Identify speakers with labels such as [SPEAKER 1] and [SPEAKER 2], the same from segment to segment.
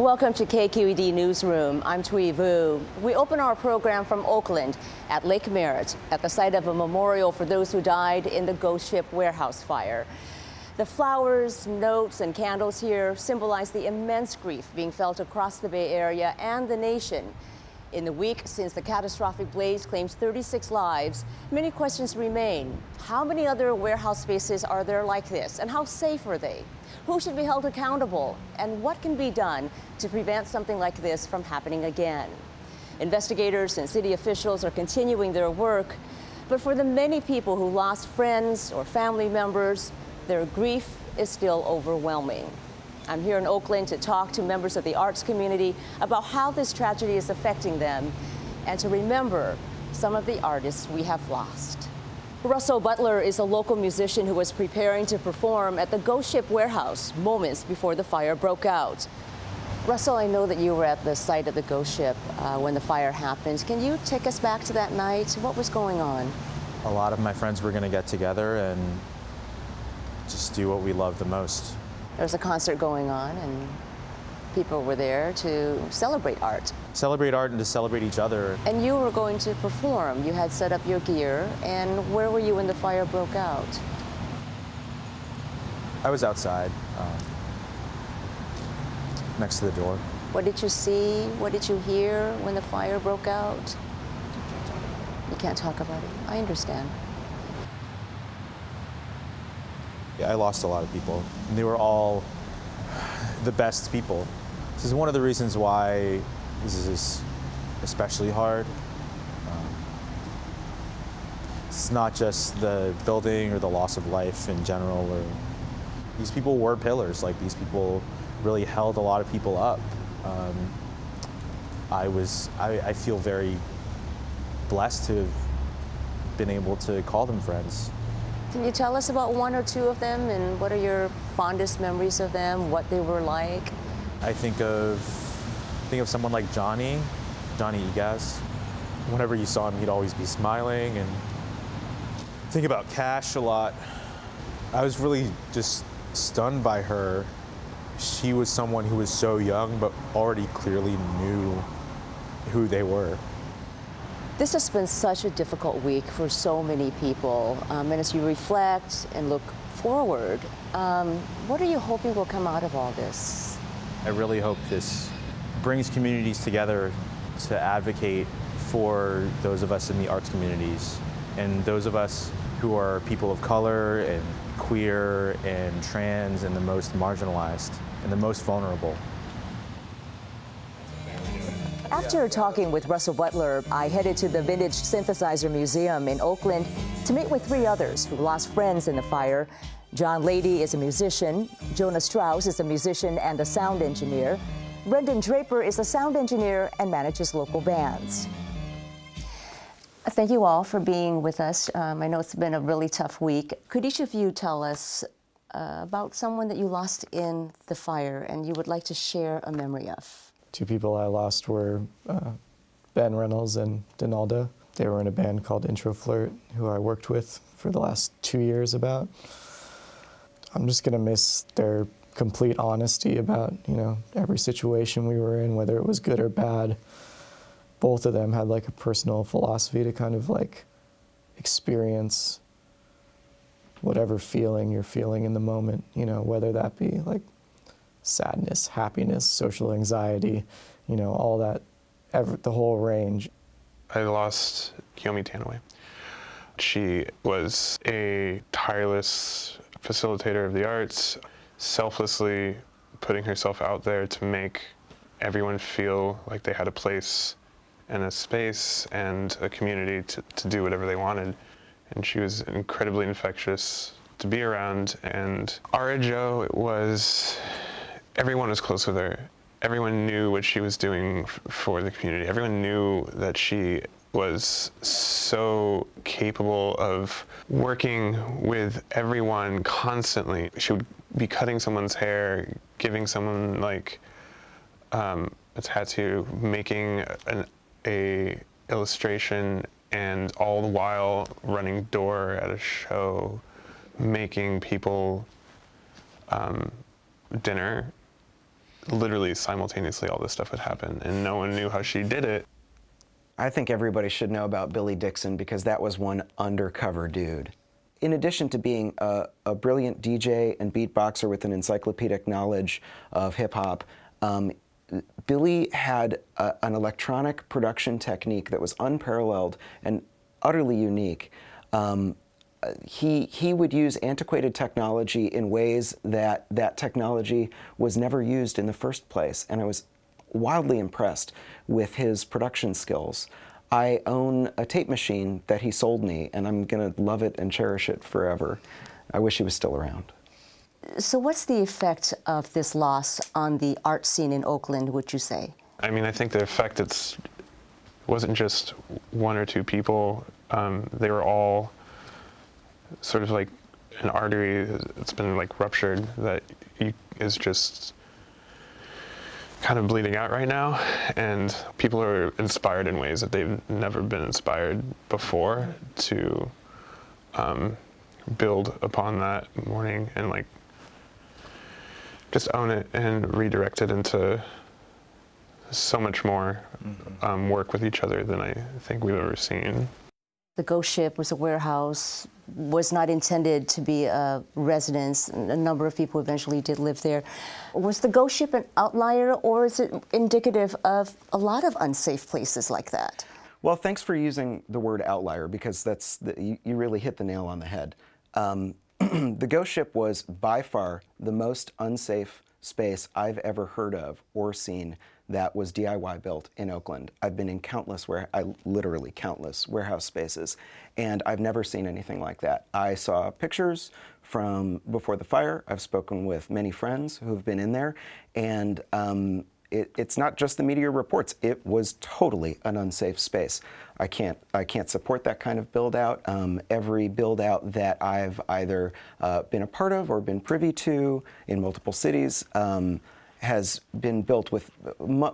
[SPEAKER 1] Welcome to KQED Newsroom. I'm Thuy Vu. We open our program from Oakland at Lake Merritt at the site of a memorial for those who died in the Ghost Ship warehouse fire. The flowers, notes, and candles here symbolize the immense grief being felt across the Bay Area and the nation. In the week since the catastrophic blaze claims 36 lives, many questions remain. How many other warehouse spaces are there like this, and how safe are they? Who should be held accountable, and what can be done to prevent something like this from happening again? Investigators and city officials are continuing their work, but for the many people who lost friends or family members, their grief is still overwhelming. I'm here in Oakland to talk to members of the arts community about how this tragedy is affecting them and to remember some of the artists we have lost. Russell Butler is a local musician who was preparing to perform at the Ghost Ship Warehouse moments before the fire broke out. Russell, I know that you were at the site of the Ghost Ship uh, when the fire happened. Can you take us back to that night? What was going on?
[SPEAKER 2] A lot of my friends were going to get together and just do what we love the most.
[SPEAKER 1] There was a concert going on, and people were there to celebrate art.
[SPEAKER 2] Celebrate art and to celebrate each other.
[SPEAKER 1] And you were going to perform. You had set up your gear, and where were you when the fire broke out?
[SPEAKER 2] I was outside, um, next to the door.
[SPEAKER 1] What did you see? What did you hear when the fire broke out? You can't talk about it. I understand.
[SPEAKER 2] I lost a lot of people. And they were all the best people. This is one of the reasons why this is especially hard. Um, it's not just the building or the loss of life in general. Or these people were pillars. Like these people really held a lot of people up. Um, I was. I, I feel very blessed to have been able to call them friends.
[SPEAKER 1] Can you tell us about one or two of them and what are your fondest memories of them, what they were like?
[SPEAKER 2] I think of think of someone like Johnny, Johnny Igaz. Whenever you saw him, he'd always be smiling and think about Cash a lot. I was really just stunned by her. She was someone who was so young but already clearly knew who they were.
[SPEAKER 1] This has been such a difficult week for so many people. Um, and as you reflect and look forward, um, what are you hoping will come out of all this?
[SPEAKER 2] I really hope this brings communities together to advocate for those of us in the arts communities and those of us who are people of color and queer and trans and the most marginalized and the most vulnerable.
[SPEAKER 1] After talking with Russell Butler, I headed to the Vintage Synthesizer Museum in Oakland to meet with three others who lost friends in the fire. Jon Lady is a musician, Jonah Strauss is a musician and a sound engineer, Brendan Dreaper is a sound engineer and manages local bands. Thank you all for being with us. Um, I know it's been a really tough week. Could each of you tell us uh, about someone that you lost in the fire and you would like to share a memory of?
[SPEAKER 3] Two people I lost were uh, Ben Runnels and Denalda. They were in a band called Intro Flirt, who I worked with for the last two years about. I'm just gonna miss their complete honesty about, you know, every situation we were in, whether it was good or bad. Both of them had like a personal philosophy to kind of like experience whatever feeling you're feeling in the moment, you know, whether that be like sadness, happiness, social anxiety, you know, all that, every, the whole range.
[SPEAKER 4] I lost Kiyomi Tanouye. She was a tireless facilitator of the arts, selflessly putting herself out there to make everyone feel like they had a place and a space and a community to, to do whatever they wanted. And she was incredibly infectious to be around. And Ara Jo was everyone was close with her. Everyone knew what she was doing for the community. Everyone knew that she was so capable of working with everyone constantly. She would be cutting someone's hair, giving someone like um, a tattoo, making an a illustration, and all the while running door at a show, making people um, dinner literally simultaneously all this stuff would happen, and no one knew how she did it.
[SPEAKER 5] I think everybody should know about Billy Dixon because that was one undercover dude. In addition to being a, a brilliant DJ and beatboxer with an encyclopedic knowledge of hip hop, um, Billy had a, an electronic production technique that was unparalleled and utterly unique. Um, he, he would use antiquated technology in ways that that technology was never used in the first place. And I was wildly impressed with his production skills. I own a tape machine that he sold me, and I'm going to love it and cherish it forever. I wish he was still around.
[SPEAKER 1] So, what's the effect of this loss on the art scene in Oakland, would you say?
[SPEAKER 4] I mean, I think the effect it's wasn't just one or two people. Um, they were all sort of like an artery that's been like ruptured that is just kind of bleeding out right now, and people are inspired in ways that they've never been inspired before to um, build upon that morning and like just own it and redirect it into so much more mm-hmm. um, work with each other than I think we've ever seen.
[SPEAKER 1] The ghost ship was a warehouse, was not intended to be a residence. A number of people eventually did live there. Was the ghost ship an outlier, or is it indicative of a lot of unsafe places like that?
[SPEAKER 5] Well, thanks for using the word outlier because that's the, you, you, really hit the nail on the head. Um, the ghost ship was by far the most unsafe space I've ever heard of or seen that was DIY built in Oakland. I've been in countless where I literally countless warehouse spaces and I've never seen anything like that. I saw pictures from before the fire. I've spoken with many friends who have been in there and um, it, it's not just the media reports. It was totally an unsafe space. I can't I can't support that kind of build out. Um, every build out that I've either uh, been a part of or been privy to in multiple cities. Um, has been built with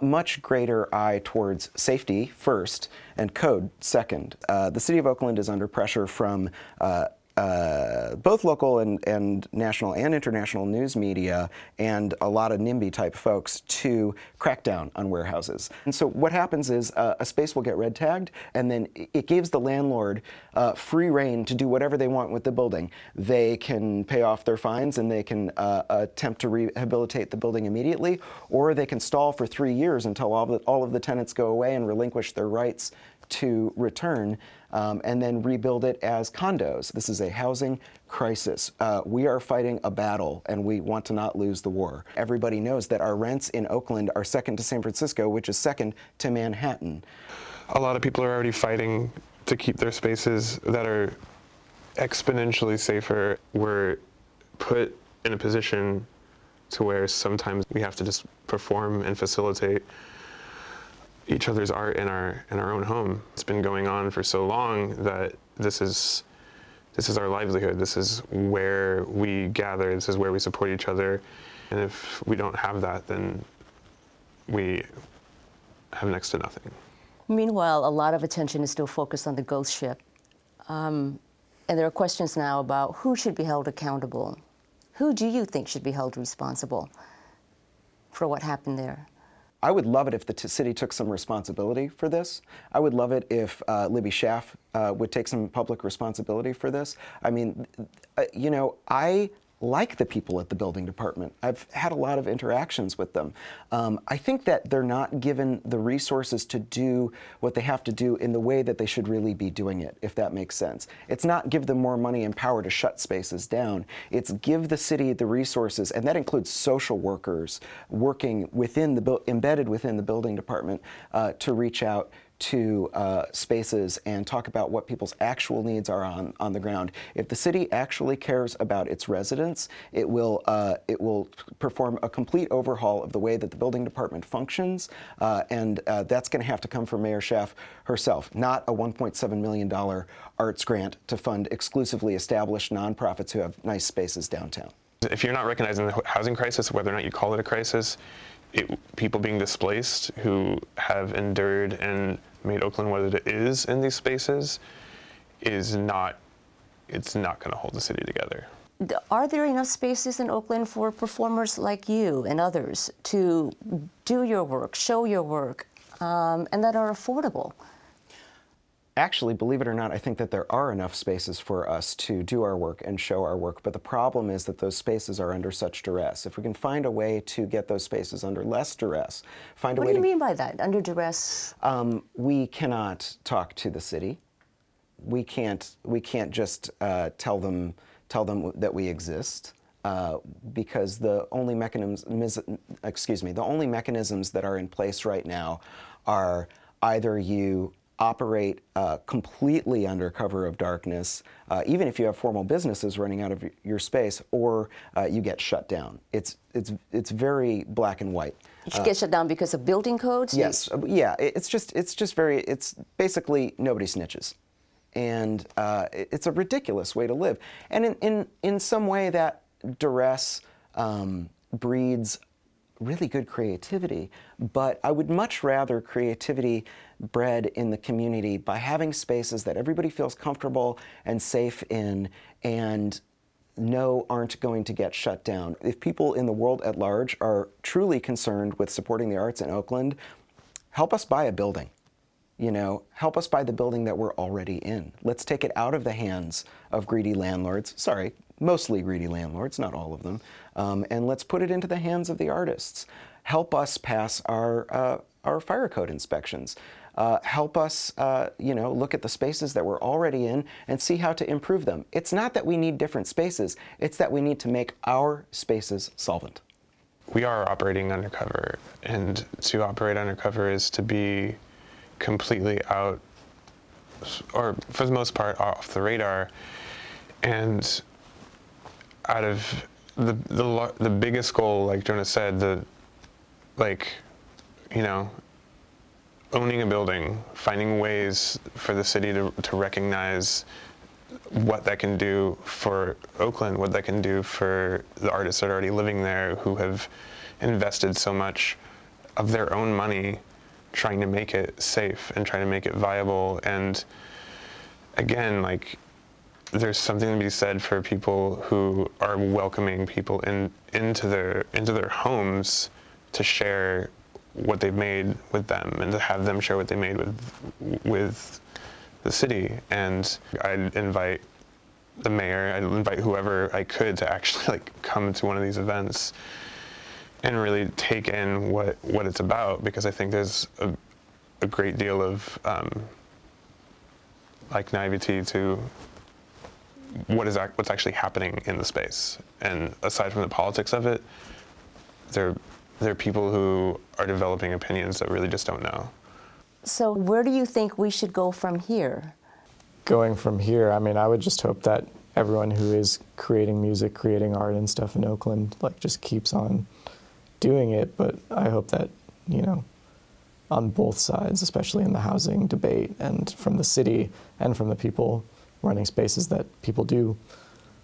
[SPEAKER 5] much greater eye towards safety first and code second. Uh, the city of Oakland is under pressure from uh, uh, both local and, and national and international news media and a lot of NIMBY type folks to crack down on warehouses. And so what happens is uh, a space will get red tagged and then it gives the landlord uh, free reign to do whatever they want with the building. They can pay off their fines and they can uh, attempt to rehabilitate the building immediately or they can stall for three years until all of the, all of the tenants go away and relinquish their rights to return um, and then rebuild it as condos. This is a housing crisis. Uh, we are fighting a battle and we want to not lose the war. Everybody knows that our rents in Oakland are second to San Francisco, which is second to Manhattan.
[SPEAKER 4] A lot of people are already fighting to keep their spaces that are exponentially safer. We're put in a position to where sometimes we have to just perform and facilitate each other's art in our in our own home. It's been going on for so long that this is this is our livelihood. This is where we gather. This is where we support each other. And if we don't have that, then we have next to nothing.
[SPEAKER 1] Meanwhile, a lot of attention is still focused on the ghost ship. Um, and there are questions now about who should be held accountable. Who do you think should be held responsible for what happened there?
[SPEAKER 5] I would love it if the city took some responsibility for this. I would love it if uh, Libby Schaaf uh, would take some public responsibility for this. I mean, uh, you know, I like the people at the building department. I've had a lot of interactions with them. Um, I think that they're not given the resources to do what they have to do in the way that they should really be doing it, if that makes sense. It's not give them more money and power to shut spaces down. It's give the city the resources, and that includes social workers working within the embedded within the building department uh, to reach out to uh, spaces and talk about what people's actual needs are on, on the ground. If the city actually cares about its residents, it will, uh, it will perform a complete overhaul of the way that the building department functions, uh, and uh, that's going to have to come from Mayor Schaaf herself, not a $1.7 million arts grant to fund exclusively established nonprofits who have nice spaces downtown.
[SPEAKER 4] If you're not recognizing the housing crisis, whether or not you call it a crisis, it, people being displaced who have endured and made Oakland what it is in these spaces is not, it's not going to hold the city together.
[SPEAKER 1] are there enough spaces in Oakland for performers like you and others to do your work, show your work, um, and that are affordable?
[SPEAKER 5] Actually, believe it or not, I think that there are enough spaces for us to do our work and show our work, but the problem is that those spaces are under such duress. If we can find a way to get those spaces under less duress, find
[SPEAKER 1] what
[SPEAKER 5] a way What
[SPEAKER 1] do you
[SPEAKER 5] to...
[SPEAKER 1] mean by that, under duress?
[SPEAKER 5] Um, we cannot talk to the city. We can't, we can't just uh, tell, them, tell them that we exist. Uh, because the only mechanisms, excuse me, the only mechanisms that are in place right now are either you operate uh, completely under cover of darkness, uh, even if you have formal businesses running out of your space, or uh, you get shut down. It's, it's, it's very black and white.
[SPEAKER 1] You get shut down because of building codes?
[SPEAKER 5] Yes, uh, yeah. It's just, it's just very, it's basically nobody snitches. And uh, it's a ridiculous way to live. And in, in, in some way, that duress um, breeds really good creativity, but I would much rather creativity bred in the community by having spaces that everybody feels comfortable and safe in and know aren't going to get shut down. If people in the world at large are truly concerned with supporting the arts in Oakland, help us buy a building. You know, help us buy the building that we're already in. Let's take it out of the hands of greedy landlords. Sorry, mostly greedy landlords, not all of them, um, and let's put it into the hands of the artists. Help us pass our, uh, our fire code inspections. Uh, help us, uh, you know, look at the spaces that we're already in and see how to improve them. It's not that we need different spaces, it's that we need to make our spaces solvent.
[SPEAKER 4] We are operating undercover, and to operate undercover is to be completely out, or for the most part, off the radar. And out of the the the biggest goal, like Jonah said, the like, you know, owning a building, finding ways for the city to to recognize what that can do for Oakland, what that can do for the artists that are already living there who have invested so much of their own money trying to make it safe and trying to make it viable. And again like there's something to be said for people who are welcoming people in into their into their homes to share what they've made with them and to have them share what they made with with the city. And I'd invite the mayor I'd invite whoever I could to actually like come to one of these events and really take in what what it's about because I think there's a, a great deal of um, like naivety to what is what's actually happening in the space. And aside from the politics of it, there there are people who are developing opinions that really just don't know.
[SPEAKER 1] So where do you think we should go from here?
[SPEAKER 3] Going from here, I mean, I would just hope that everyone who is creating music, creating art and stuff in Oakland, like just keeps on doing it. But I hope that, you know, on both sides, especially in the housing debate and from the city and from the people running spaces that people do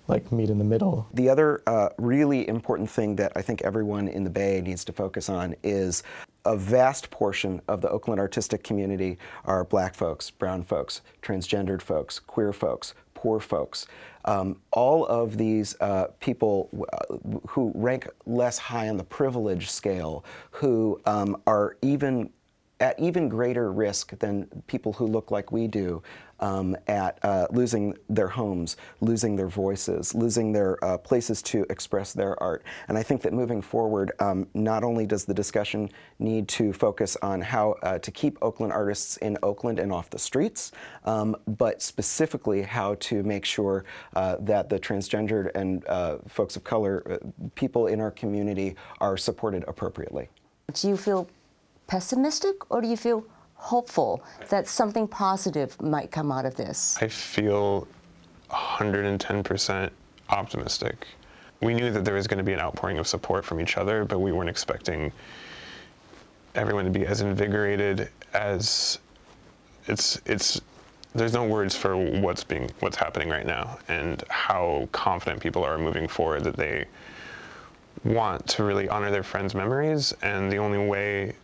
[SPEAKER 3] like meet in the middle.
[SPEAKER 5] The other uh, really important thing that I think everyone in the Bay needs to focus on is a vast portion of the Oakland artistic community are black folks, brown folks, transgendered folks, queer folks, poor folks. Um, all of these uh, people uh, who rank less high on the privilege scale, who um, are even at even greater risk than people who look like we do um, at uh, losing their homes, losing their voices, losing their uh, places to express their art. And I think that moving forward, um, not only does the discussion need to focus on how uh, to keep Oakland artists in Oakland and off the streets, um, but specifically how to make sure uh, that the transgendered and uh, folks of color, uh, people in our community, are supported appropriately.
[SPEAKER 1] Do you feel pessimistic or do you feel hopeful that something positive might come out of this?
[SPEAKER 4] I feel 110% optimistic. We knew that there was going to be an outpouring of support from each other, but we weren't expecting everyone to be as invigorated as it's it's there's no words for what's being what's happening right now and how confident people are moving forward that they want to really honor their friends' memories and the only way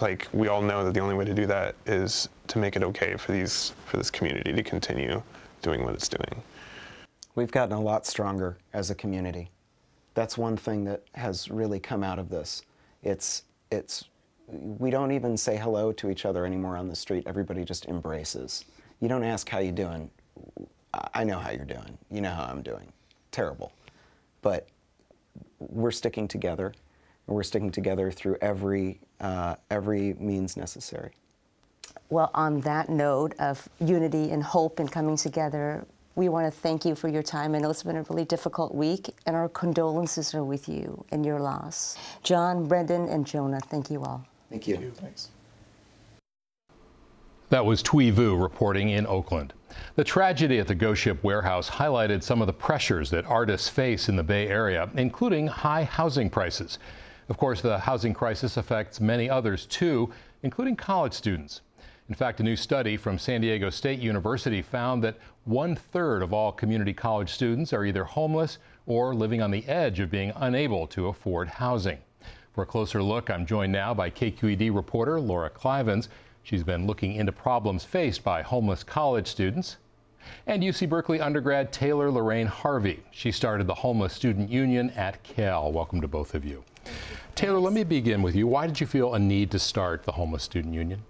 [SPEAKER 4] like we all know that the only way to do that is to make it okay for these for this community to continue doing what it's doing.
[SPEAKER 5] We've gotten a lot stronger as a community. That's one thing that has really come out of this. It's, it's, we don't even say hello to each other anymore on the street. Everybody just embraces. You don't ask how you doing. I know how you're doing. You know how I'm doing. Terrible. But we're sticking together, and we're sticking together through every, uh, every means necessary.
[SPEAKER 1] Well, on that note of unity and hope and coming together, we want to thank you for your time. I know it's been a really difficult week, and our condolences are with you in your loss. Jon, Brendan, and Jonah, thank you all.
[SPEAKER 5] Thank you.
[SPEAKER 3] Thank you. Thanks.
[SPEAKER 6] That was Thuy Vu reporting in Oakland. The tragedy at the Ghost Ship warehouse highlighted some of the pressures that artists face in the Bay Area, including high housing prices. Of course, the housing crisis affects many others too, including college students. In fact, a new study from San Diego State University found that one third of all community college students are either homeless or living on the edge of being unable to afford housing. For a closer look, I'm joined now by KQED reporter Laura Klivans. She's been looking into problems faced by homeless college students. And UC Berkeley undergrad Taylor Lorraine Harvey. She started the Homeless Student Union at Cal. Welcome to both of you. Taylor, let me begin with you. Why did you feel a need to start the Homeless Student Union?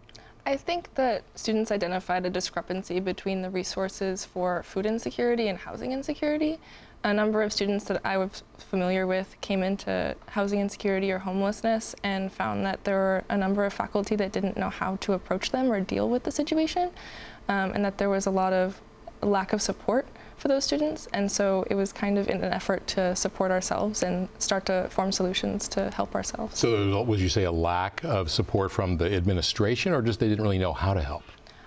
[SPEAKER 7] I think that students identified a discrepancy between the resources for food insecurity and housing insecurity. A number of students that I was familiar with came into housing insecurity or homelessness and found that there were a number of faculty that didn't know how to approach them or deal with the situation, um, and that there was a lot of lack of support for those students. And so it was kind of in an effort to support ourselves and start to form solutions to help ourselves.
[SPEAKER 6] So, would you say a lack of support from the administration, or just they didn't really know how to help?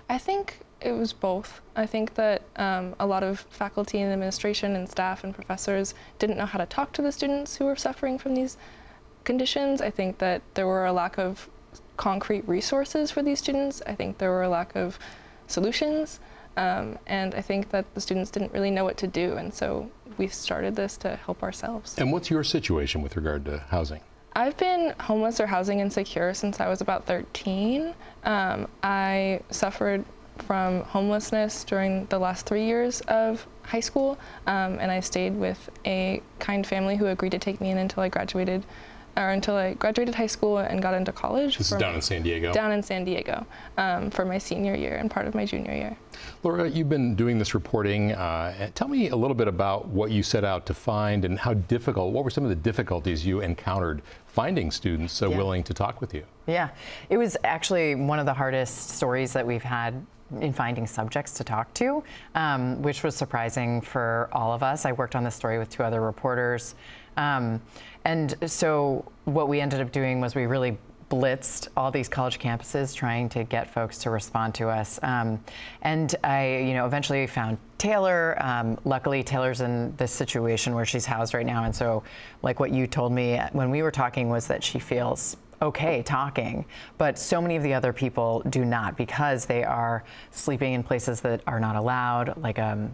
[SPEAKER 7] I think it was both. I think that um, a lot of faculty and administration and staff and professors didn't know how to talk to the students who were suffering from these conditions. I think that there were a lack of concrete resources for these students. I think there were a lack of solutions. Um, and I think that the students didn't really know what to do, and so we started this to help ourselves.
[SPEAKER 6] And what's your situation with regard to housing?
[SPEAKER 7] I've been homeless or housing insecure since I was about 13. Um, I suffered from homelessness during the last three years of high school, um, and I stayed with a kind family who agreed to take me in until I graduated or until I graduated high school and got into college.
[SPEAKER 6] This is down in San Diego?
[SPEAKER 7] Down in San Diego um, for my senior year and part of my junior year.
[SPEAKER 6] Laura, you've been doing this reporting. Uh, tell me a little bit about what you set out to find and how difficult, what were some of the difficulties you encountered finding students so
[SPEAKER 8] Yeah.
[SPEAKER 6] willing to talk with you?
[SPEAKER 8] Yeah, it was actually one of the hardest stories that we've had in finding subjects to talk to, um, which was surprising for all of us. I worked on this story with two other reporters. Um, and so what we ended up doing was we really blitzed all these college campuses trying to get folks to respond to us. Um, and I, you know, eventually found Taylor. Um, luckily, Taylor's in this situation where she's housed right now. And so, like what you told me when we were talking was that she feels okay talking, but so many of the other people do not because they are sleeping in places that are not allowed, like um,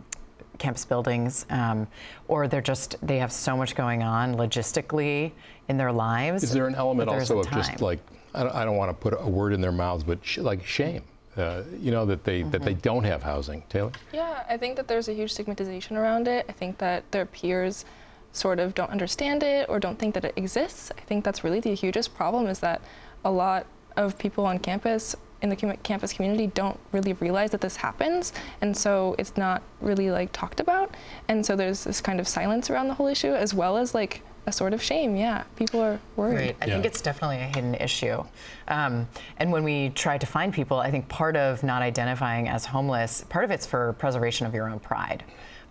[SPEAKER 8] campus buildings, um, or they're just they have so much going on logistically in their lives.
[SPEAKER 6] Is there an element also of just like, I don't, I don't want to put a word in their mouths, but sh- like shame? Uh, you know that they that they
[SPEAKER 8] Mm-hmm.
[SPEAKER 6] don't have housing. Taylor,
[SPEAKER 7] Yeah, I think that there's a huge stigmatization around it. I think that their peers sort of don't understand it or don't think that it exists. I think that's really the hugest problem is that a lot of people on campus in the com- campus community don't really realize that this happens and so it's not really like talked about and so there's this kind of silence around the whole issue as well as like a sort of shame yeah people are worried
[SPEAKER 8] Right. I think it's definitely a hidden issue. Um, and when we try to find people, I think part of not identifying as homeless, part of it's for preservation of your own pride.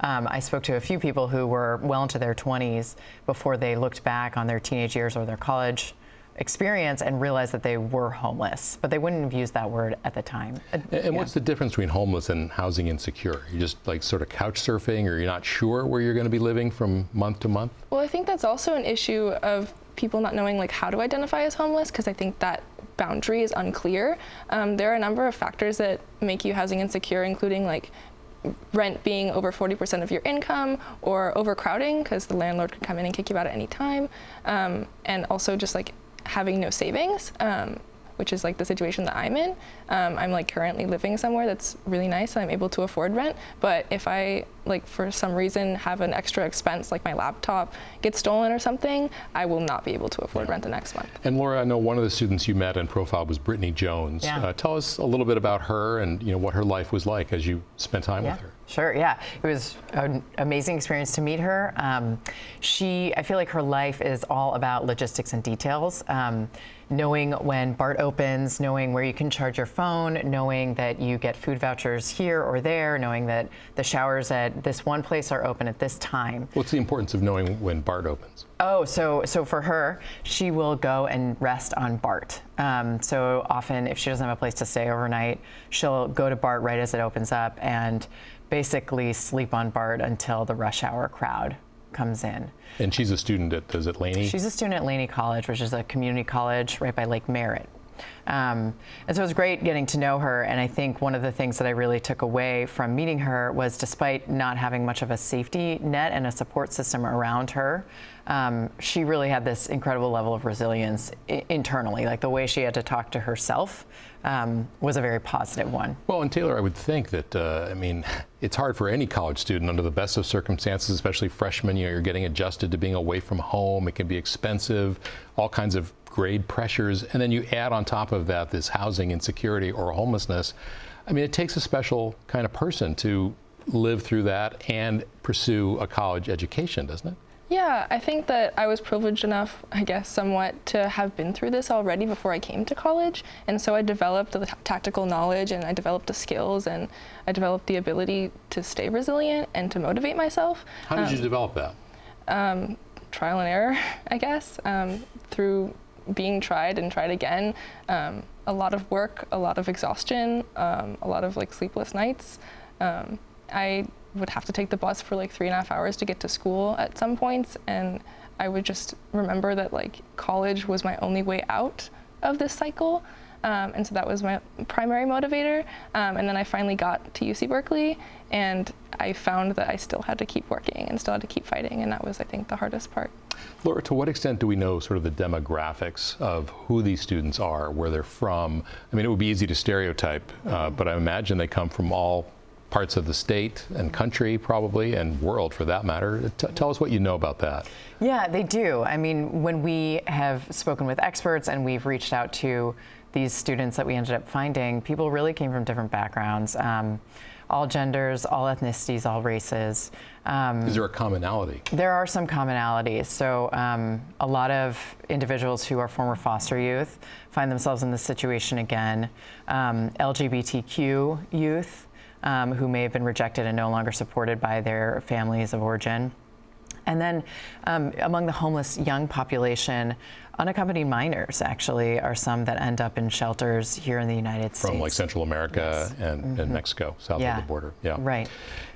[SPEAKER 8] Um, I spoke to a few people who were well into their 20s before they looked back on their teenage years or their college experience and realized that they were homeless, but they wouldn't have used that word at the time.
[SPEAKER 6] And, and what's the difference between homeless and housing insecure? You're just like sort of couch surfing, or you're not sure where you're going to be living from month to month.
[SPEAKER 7] Well, I think that's also an issue of people not knowing like how to identify as homeless because I think that boundary is unclear. Um, there are a number of factors that make you housing insecure, including like rent being over 40% of your income or overcrowding because the landlord could come in and kick you out at any time, um, and also just like having no savings. Um, which is like the situation that I'm in. Um, I'm like currently living somewhere that's really nice I'm able to afford rent. But if I like for some reason have an extra expense like my laptop gets stolen or something, I will not be able to afford rent the next month.
[SPEAKER 6] And Laura, I know one of the students you met and profiled was Brittany Jones.
[SPEAKER 8] Yeah.
[SPEAKER 6] Uh, tell us a little bit about her and you know what her life was like as you spent time
[SPEAKER 8] Yeah,
[SPEAKER 6] with her.
[SPEAKER 8] Sure, yeah. It was an amazing experience to meet her. Um, she, I feel like her life is all about logistics and details. Um, knowing when BART opens, knowing where you can charge your phone, knowing that you get food vouchers here or there, knowing that the showers at this one place are open at this time.
[SPEAKER 6] What's the importance of knowing when BART opens?
[SPEAKER 8] Oh, so so for her, she will go and rest on BART. Um, so often, if she doesn't have a place to stay overnight, she'll go to BART right as it opens up and basically sleep on BART until the rush hour crowd comes in.
[SPEAKER 6] And she's a student at, is it Laney?
[SPEAKER 8] She's a student at Laney College, which is a community college right by Lake Merritt. Um, and so it was great getting to know her. And I think one of the things that I really took away from meeting her was despite not having much of a safety net and a support system around her, um, she really had this incredible level of resilience internally. Like the way she had to talk to herself um, was a very positive one.
[SPEAKER 6] Well, and Taylor, I would think that, uh, I mean, it's hard for any college student under the best of circumstances, especially freshmen. You know, you're getting adjusted to being away from home. It can be expensive, all kinds of grade pressures. And then you add on top of that this housing insecurity or homelessness. I mean, it takes a special kind of person to live through that and pursue a college education, doesn't it?
[SPEAKER 7] Yeah, I think that I was privileged enough, I guess, somewhat to have been through this already before I came to college. And so I developed the tactical knowledge and I developed the skills and I developed the ability to stay resilient and to motivate myself.
[SPEAKER 6] How did you develop that?
[SPEAKER 7] Um, trial and error, I guess, um, through being tried and tried again. Um, a lot of work, a lot of exhaustion, um, a lot of like sleepless nights. Um, I would have to take the bus for like three and a half hours to get to school at some points, and I would just remember that like college was my only way out of this cycle. Um, and so that was my primary motivator. Um, and then I finally got to UC Berkeley, and I found that I still had to keep working and still had to keep fighting, and that was, I think, the hardest part.
[SPEAKER 6] Laura, to what extent do we know sort of the demographics of who these students are, where they're from? I mean, it would be easy to stereotype, uh, but I imagine they come from all parts of the state and country, probably, and world for that matter. T- tell us what you know about that.
[SPEAKER 8] Yeah, they do. I mean, when we have spoken with experts and we've reached out to these students that we ended up finding, people really came from different backgrounds. Um, all genders, all ethnicities, all races. Um,
[SPEAKER 6] Is there a commonality?
[SPEAKER 8] there are some commonalities. So, um, a lot of individuals who are former foster youth find themselves in this situation again. Um, LGBTQ youth um, who may have been rejected and no longer supported by their families of origin. And then um, among the homeless young population, unaccompanied minors actually are some that end up in shelters here in the United States.
[SPEAKER 6] From like Central America and, and Mexico, south
[SPEAKER 8] Yeah.
[SPEAKER 6] of the border. Yeah.
[SPEAKER 8] Right.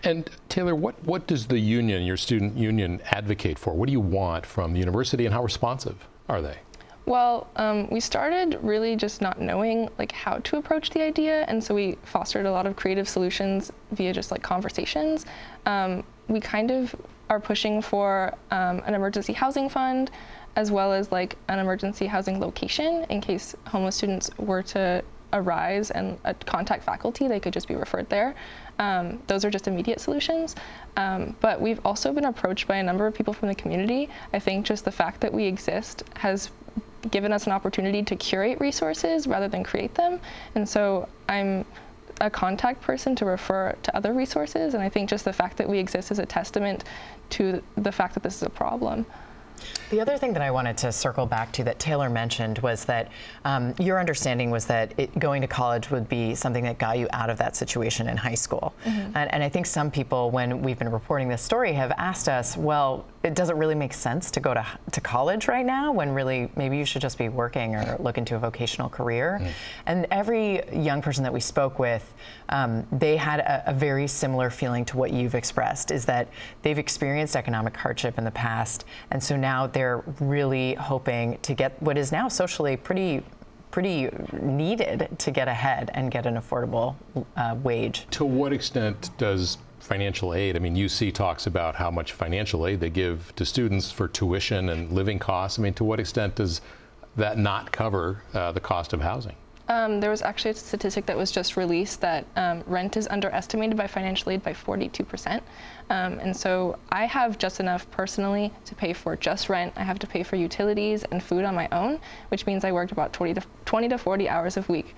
[SPEAKER 6] And Taylor, what, what does the union, your student union, advocate for? What do you want from the university and how responsive are they?
[SPEAKER 7] Well, um, we started really just not knowing like how to approach the idea, and so we fostered a lot of creative solutions via just like conversations. Um, we kind of are pushing for um, an emergency housing fund, as well as like an emergency housing location in case homeless students were to arise and uh, contact faculty, they could just be referred there. Um, those are just immediate solutions. Um, but we've also been approached by a number of people from the community. I think just the fact that we exist has given us an opportunity to curate resources rather than create them. And so I'm a contact person to refer to other resources. And I think just the fact that we exist is a testament to the fact that this is a problem.
[SPEAKER 8] The other thing that I wanted to circle back to that Taylor mentioned was that um, your understanding was that it, going to college would be something that got you out of that situation in high school. And, and I think some people, when we've been reporting this story, have asked us, well, it doesn't really make sense to go to, to college right now when really maybe you should just be working or look into a vocational career. And every young person that we spoke with, um, they had a, a very similar feeling to what you've expressed is that they've experienced economic hardship in the past. And so now they're really hoping to get what is now socially pretty pretty needed to get ahead and get an affordable uh, wage.
[SPEAKER 6] To what extent does financial aid, I mean, UC talks about how much financial aid they give to students for tuition and living costs. I mean, to what extent does that not cover uh, the cost of housing?
[SPEAKER 7] Um, there was actually a statistic that was just released that um, rent is underestimated by financial aid by 42%. Um, and so I have just enough personally to pay for just rent. I have to pay for utilities and food on my own, which means I worked about 20 to, 20 to 40 hours a week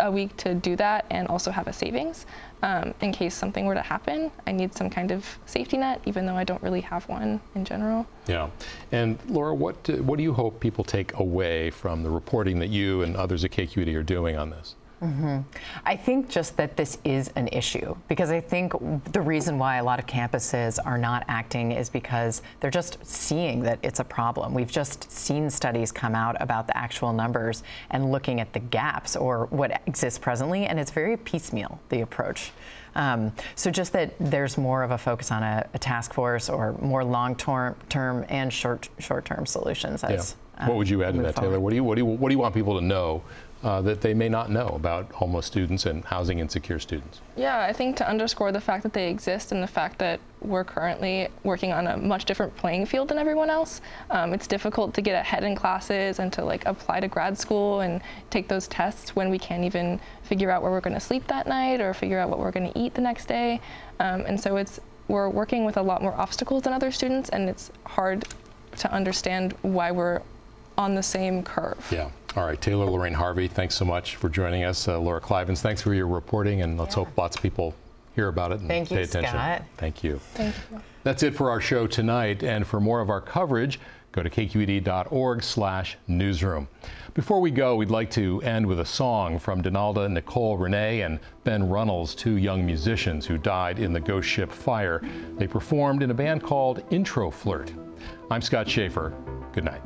[SPEAKER 7] a week to do that and also have a savings um, in case something were to happen. I need some kind of safety net, even though I don't really have one in general.
[SPEAKER 6] Yeah. And Laura, what do, what do you hope people take away from the reporting that you and others at KQED are doing on this?
[SPEAKER 8] Mm-hmm. I think just that this is an issue because I think the reason why a lot of campuses are not acting is because they're just seeing that it's a problem. We've just seen studies come out about the actual numbers and looking at the gaps or what exists presently, and it's very piecemeal, the approach. Um, so just that there's more of a focus on a, a task force or more long-term term and short short-term solutions. As,
[SPEAKER 6] yeah. What would you add to that, Taylor? What do you what do you what do you want people to know uh, that they may not know about homeless students and housing insecure students?
[SPEAKER 7] Yeah, I think to underscore the fact that they exist and the fact that we're currently working on a much different playing field than everyone else. Um, it's difficult to get ahead in classes and to like apply to grad school and take those tests when we can't even figure out where we're going to sleep that night or figure out what we're going to eat the next day. Um, and so it's we're working with a lot more obstacles than other students, and it's hard to understand why we're on the same curve.
[SPEAKER 6] Yeah. All right, Taylor Lorraine Harvey, thanks so much for joining us. Uh, Laura Klivans, thanks for your reporting, and let's yeah. hope lots of people hear about it and
[SPEAKER 8] Thank
[SPEAKER 6] pay
[SPEAKER 8] you,
[SPEAKER 6] attention.
[SPEAKER 8] Scott.
[SPEAKER 6] Thank you.
[SPEAKER 7] Thank you.
[SPEAKER 6] That's it for our show tonight, and for more of our coverage, go to kqed.org/newsroom. Before we go, we'd like to end with a song from Denalda Nicole Renee and Ben Runnels, two young musicians who died in the ghost ship fire. They performed in a band called Intro Flirt. I'm Scott Shafer. Good night.